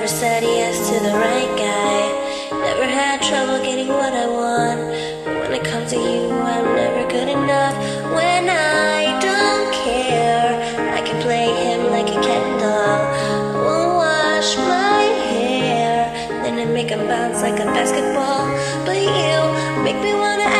never said yes to the right guy. Never had trouble getting what I want. But when it comes to you, I'm never good enough. When I don't care, I can play him like a Ken doll. Won't wash my hair, then I make him bounce like a basketball. But you make me wanna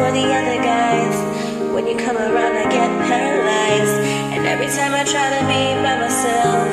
for the other guys. When you come around, I get paralyzed. And every time I try to be by myself,